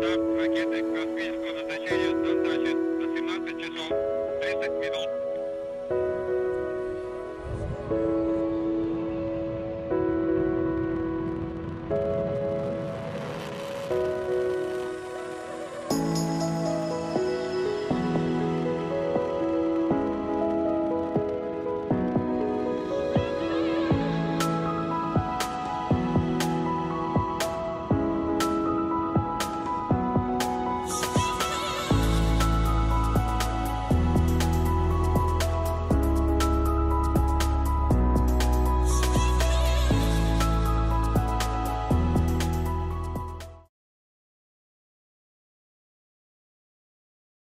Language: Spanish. Так, ракеты космического на течії до 17 часов 30 минут.